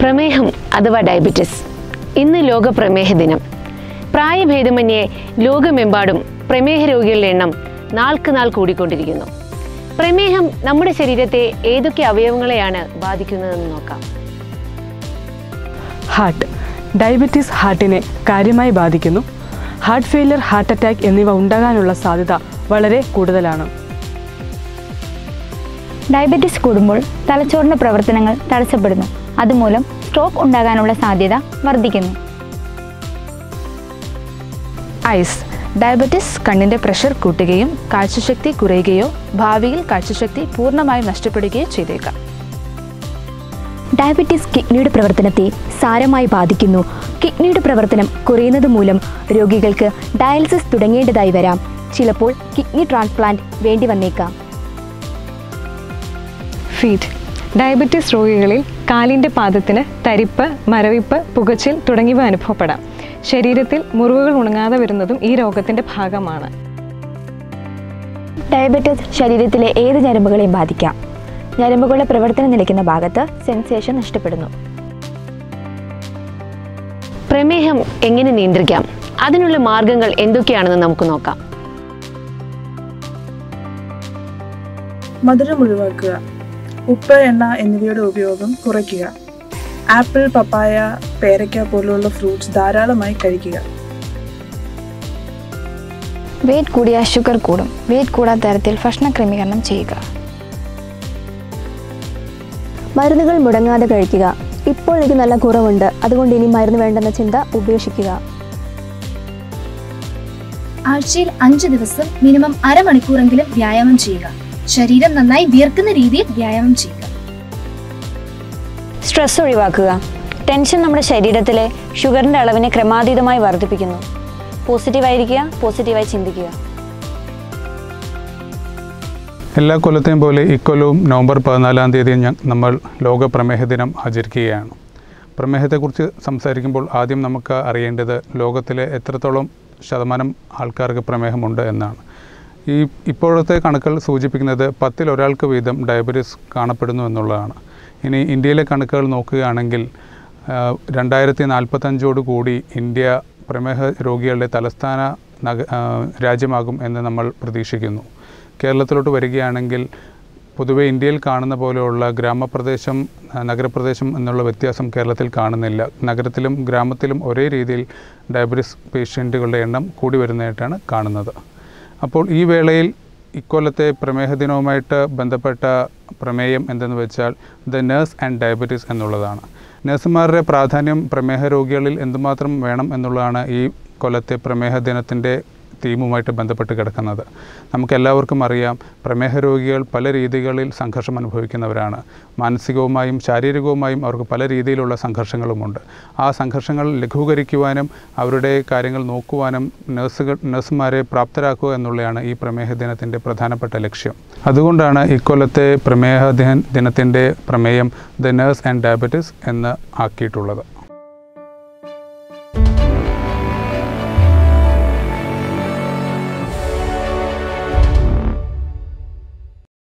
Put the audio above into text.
പ്രമേഹം അഥവാ ഡയബറ്റിസ്. ഇന്ന് ലോക പ്രമേഹ ദിനം പ്രായഭേദമന്യേ ലോകമെമ്പാടും പ്രമേഹ രോഗികളുടെ എണ്ണം നാൾക്ക് നാൾ കൂടിക്കൊണ്ടിരിക്കുന്നു. പ്രമേഹം നമ്മുടെ ശരീരത്തെ ഏതൊക്കെ അവയവങ്ങളെയാണ് ബാധിക്കുന്നതെന്ന് നോക്കാം. ഹാർട്ട് ഡയബറ്റീസ് ഹാർട്ടിനെ കാര്യമായി ബാധിക്കുന്നു. ഹാർട്ട് ഫെയിലിയർ ഹാർട്ട് അറ്റാക്ക് എന്നിവ ഉണ്ടാകാനുള്ള സാധ്യത വളരെ കൂടുതലാണ്. ഡയബറ്റിസ് കൂടുമ്പോൾ തലച്ചോറിന്റെ പ്രവർത്തനങ്ങൾ തടസ്സപ്പെടുന്നു. അതുമൂലം സ്ട്രോക്ക് ഉണ്ടാകാനുള്ള സാധ്യത വർദ്ധിക്കുന്നു. ഐസ്. ഡയബറ്റിസ് കണ്ണിന്റെ പ്രഷർ കൂട്ടുകയും കാഴ്ചശക്തി കുറയുകയോ ഭാവിയിൽ കാഴ്ചശക്തി പൂർണമായും നഷ്ടപ്പെടുകയോ ചെയ്തേക്കാം. ഡയബറ്റിസ് കിഡ്നിയുടെ പ്രവർത്തനത്തെ സാരമായി ബാധിക്കുന്നു. കിഡ്നിയുടെ പ്രവർത്തനം കുറയുന്നത് മൂലം രോഗികൾക്ക് ഡയാലിസിസ് തുടങ്ങേണ്ടതായി വരാം. ചിലപ്പോൾ കിഡ്നി ട്രാൻസ്പ്ലാന്റ് വേണ്ടി വന്നേക്കാം. ഫീറ്റ്. ഡയബറ്റിസ് രോഗികളിൽ കാലിന്റെ പാദത്തിന് തരിപ്പ് മരവിപ്പ് പുകച്ചിൽ തുടങ്ങിയവ അനുഭവപ്പെടാം. ശരീരത്തിൽ മുറിവുകൾ ഉണങ്ങാതെ വരുന്നതും ഈ രോഗത്തിന്റെ ഭാഗമാണ്. ഡയബറ്റിസ് ശരീരത്തിലെ ഏത് ഞരമ്പുകളെയും ബാധിക്കാം. ഞരമ്പുകളുടെ പ്രവർത്തനം നിലയ്ക്കുന്ന ഭാഗത്ത് സെൻസേഷൻ നഷ്ടപ്പെടുന്നു. പ്രമേഹം എങ്ങനെ നിയന്ത്രിക്കാം? അതിനുള്ള മാർഗങ്ങൾ എന്തൊക്കെയാണെന്ന് നമുക്ക് നോക്കാം. മധുരം ഒഴിവാക്കുക. ഉപ്പ് എണ്ണ എന്നിവയുടെ ഉപയോഗം കുറയ്ക്കുക. ആപ്പിൾ പപ്പായ പേരയ്ക്ക പോലുള്ള ഫ്രൂട്ട്സ് ധാരാളമായി കഴിക്കുക. വെയിറ്റ് കൂടിയ ഷുഗർ കൂടും. വെയിറ്റ് കൂടാത്ത തരത്തിൽ ഭക്ഷണ ക്രമീകരണം ചെയ്യുക. മരുന്നുകൾ മുടങ്ങാതെ കഴിക്കുക. ഇപ്പോൾ എനിക്ക് നല്ല കുറവുണ്ട്. അതുകൊണ്ട് ഇനി മരുന്ന് വേണ്ടെന്ന ചിന്ത ഉപേക്ഷിക്കുക. ആഴ്ചയിൽ അഞ്ച് ദിവസം മിനിമം അരമണിക്കൂറെങ്കിലും വ്യായാമം ചെയ്യുക. ശരീരം നന്നായി വിയർക്കുന്ന രീതിയിൽ വ്യായാമം ചെയ്യുക. സ്ട്രെസ് ഒഴിവാക്കുക. ടെൻഷൻ നമ്മുടെ ശരീരത്തിലെ ഷുഗറിന്റെ അളവിനെ ക്രമാതീതമായി വർദ്ധിപ്പിക്കുന്നു. പോസിറ്റീവായിരിക്കുക പോസിറ്റീവായി ചിന്തിക്കുക. എല്ലാ കൊല്ലത്തെയും പോലെ ഇക്കൊല്ലവും നവംബർ പതിനാലാം തീയതി ഞ- നമ്മൾ ലോക പ്രമേഹ ദിനം ആചരിക്കുകയാണ്. പ്രമേഹത്തെക്കുറിച്ച് സംസാരിക്കുമ്പോൾ ആദ്യം നമുക്ക് അറിയേണ്ടത് ലോകത്തിലെ എത്രത്തോളം ശതമാനം ആൾക്കാർക്ക് പ്രമേഹമുണ്ട് എന്നാണ്. ഈ ഇപ്പോഴത്തെ കണക്കുകൾ സൂചിപ്പിക്കുന്നത് പത്തിൽ ഒരാൾക്ക് വീതം ഡയബറ്റീസ് കാണപ്പെടുന്നു എന്നുള്ളതാണ്. ഇനി ഇന്ത്യയിലെ കണക്കുകൾ നോക്കുകയാണെങ്കിൽ രണ്ടായിരത്തി നാൽപ്പത്തഞ്ചോട് കൂടി ഇന്ത്യ പ്രമേഹ രോഗികളുടെ തലസ്ഥാന നഗ രാജ്യമാകും എന്ന് നമ്മൾ പ്രതീക്ഷിക്കുന്നു. കേരളത്തിലോട്ട് വരികയാണെങ്കിൽ പൊതുവെ ഇന്ത്യയിൽ കാണുന്ന പോലെയുള്ള ഗ്രാമപ്രദേശം നഗരപ്രദേശം എന്നുള്ള വ്യത്യാസം കേരളത്തിൽ കാണുന്നില്ല. നഗരത്തിലും ഗ്രാമത്തിലും ഒരേ രീതിയിൽ ഡയബറ്റീസ് പേഷ്യന്റുകളുടെ എണ്ണം കൂടി വരുന്നതായിട്ടാണ് കാണുന്നത്. അപ്പോൾ ഈ വേളയിൽ ഇക്കൊല്ലത്തെ പ്രമേഹ ദിനവുമായിട്ട് ബന്ധപ്പെട്ട പ്രമേയം എന്തെന്ന് വെച്ചാൽ ദ നേഴ്സ് ആൻഡ് ഡയബറ്റീസ് എന്നുള്ളതാണ്. നഴ്സുമാരുടെ പ്രാധാന്യം പ്രമേഹ രോഗികളിൽ എന്തുമാത്രം വേണം എന്നുള്ളതാണ് ഈ കൊല്ലത്തെ പ്രമേഹ ദിനത്തിന്റെ തീമുമായിട്ട് ബന്ധപ്പെട്ട് കിടക്കുന്നത്. നമുക്കെല്ലാവർക്കും അറിയാം പ്രമേഹ രോഗികൾ പല രീതികളിൽ സംഘർഷം അനുഭവിക്കുന്നവരാണ്. മാനസികവുമായും ശാരീരികവുമായും അവർക്ക് പല രീതിയിലുള്ള സംഘർഷങ്ങളുമുണ്ട്. ആ സംഘർഷങ്ങൾ ലഘൂകരിക്കുവാനും അവരുടെ കാര്യങ്ങൾ നോക്കുവാനും നഴ്സുകൾ നഴ്സുമാരെ പ്രാപ്തരാക്കുക എന്നുള്ളതാണ് ഈ പ്രമേഹ ദിനത്തിന്റെ പ്രധാനപ്പെട്ട ലക്ഷ്യം. അതുകൊണ്ടാണ് ഇക്കൊല്ലത്തെ പ്രമേഹ ദിന ദിനത്തിന്റെ പ്രമേയം ദ നേഴ്സ് ആൻഡ് ഡയബറ്റിസ് എന്ന് ആക്കിയിട്ടുള്ളത്.